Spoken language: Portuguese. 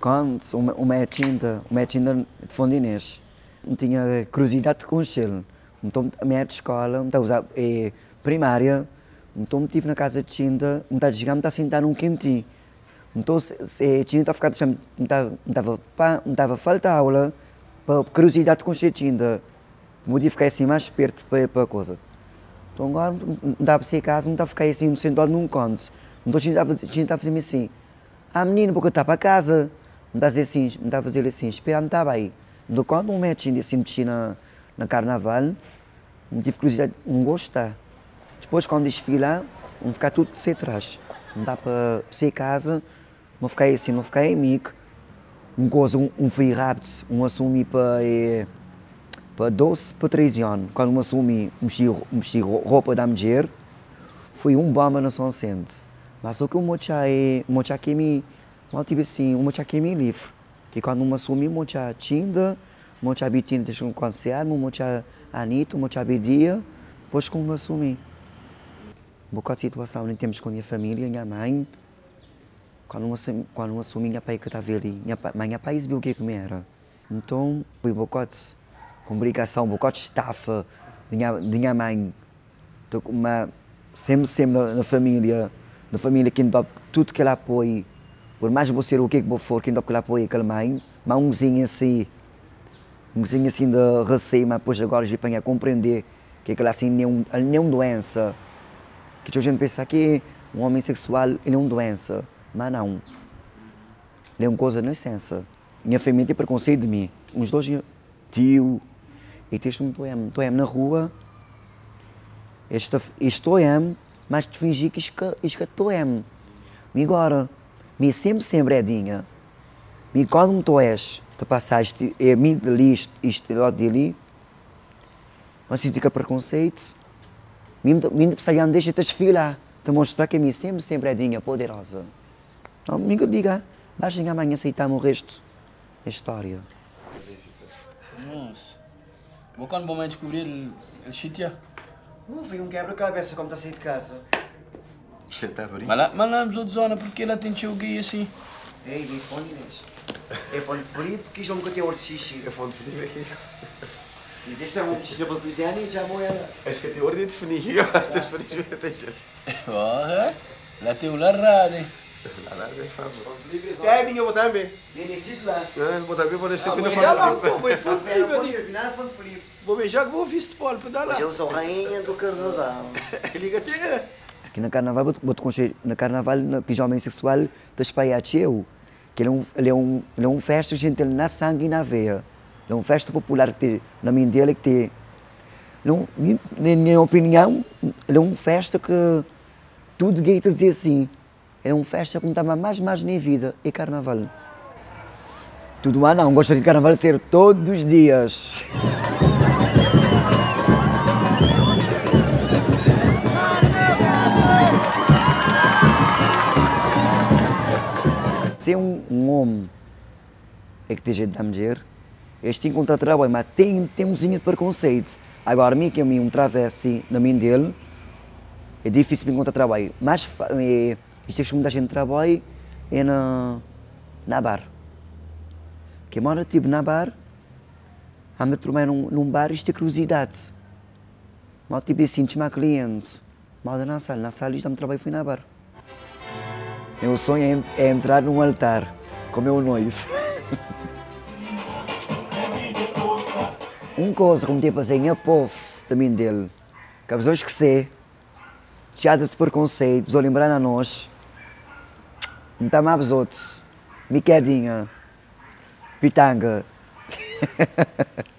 Quando uma, uma tinta, uma tinta de Fondinês, não tinha curiosidade com ele. Então, a minha escola, então, é, primária, então, estive na casa de tinta, me estava chegando, me sentar num quentinho. Então, se, se tinta ficado, estava, me estava falta aula, para curiosidade com tinta, modificar assim mais perto para a coisa. Então, agora, me estava a ser casa, me estava a ficar assim, sentado num canto. Então, a tinta estava a fazer assim, ah, menino, porque estava para casa. Me está a dizer assim, me está a fazer assim, espera, me estava aí. Então, quando um médico assim, mexi na, na carnaval, não tive curiosidade, não gostar. Depois, quando desfilar, vão ficar tudo sem trás. Não dá para ser casa, não ficar assim, não ficar em mico. Um coisa, um, um fui rápido, um assumi para, para 12 para 13 anos. Quando um assumi, mexi, mexi roupa da mulher, fui um bomba na São Centro. Mas só que o mocha é, o mocha que me, mal tipo assim, o mocha que me livre. Que quando uma assumi, o mocha tinda, o mocha bitinha deixa um conselho, o mocha anito, o mocha depois como assumi boa situação nem temos com a minha família, minha mãe. Quando eu, quando eu assumi minha pai que estava ali, minha, minha pai viu o que, que era. Então, foi um bocado complicação, um bocado de estafa de minha, minha mãe. Uma, sempre, sempre na, na, família, na família que tudo que ela apoia, por mais você o que for, que ela apoia aquela mãe, mas umzinho assim, umzinho assim de receio, mas depois agora já venho a compreender que aquela assim nenhum, nenhum doença, que a gente pensa que um homem sexual é uma doença, mas não. Ele é uma coisa na essência. Minha família tem preconceito de mim. Uns dois tio, e tens um toem, toem na rua, este, este toem, mas te fingir que é toem. E agora, me sempre, sempre é. Me quando me toes, te passaste, é mim de isto, lado dele, mas se fica preconceito, Minha pessoa deixa te desfilar, te mostrar que mim sempre, sempre é poderosa. Então, me diga, baixem amanhã aceitar o resto da história. Nossa. Vou quando vou descobrir o sítio? Não vi um quebra-cabeça como está a sair de casa. Você está a Mas lá, mas lá nos outros zona, porque ela tem o guia assim? Ei, é fone Inês. É fone frio porque já nunca tem hora de xixi. É fone frio aqui. Existe um xixi para fazer e já moeda. Acho que tem hora de definir. Eu acho que definir já tem. Porra, lá tem o larrado, hein? É, ninguém botar bem. Nem sítio lá. É, botar bem para fino para lá. Pô, foi fone frio ali. Nada fone frio. Vou beijar que vou visto polo para dar lá. Hoje eu sou rainha do carnaval. Liga-te. Aqui na carnaval, boto conche... na carnaval, na pijama sexual, te espalhar eu. Que ele é um, ele é um, ele é um festa, gente, ele na sangue e na veia. É uma festa popular que tem, na minha dele que tem. Não, na minha opinião, é uma festa que tudo gay dizer assim. É uma festa como estava mais, mais na vida. É carnaval. Tudo mais não, gosto de carnaval ser todos os dias. Ser um, um homem é que tem jeito de mulher, este encontra trabalho, mas tem, tem um de preconceito. Agora, mim que é um travesti na minha dele, é difícil encontrar trabalho. Mas é, isto é que muita gente trabalha é na, na bar. Que mora tipo na bar, a me tomar num, num bar, isto é curiosidade. Mal tipo assim, chamar clientes. Mal na sala, na sala, isto é trabalho fui na bar. Meu sonho é, é entrar num altar com meu noivo. um coisa como tipo assim, a povo também dele, que as pessoas esquecer, teatro de preconceito, pessoas lembrar a nós, outros, miquedinha, pitanga.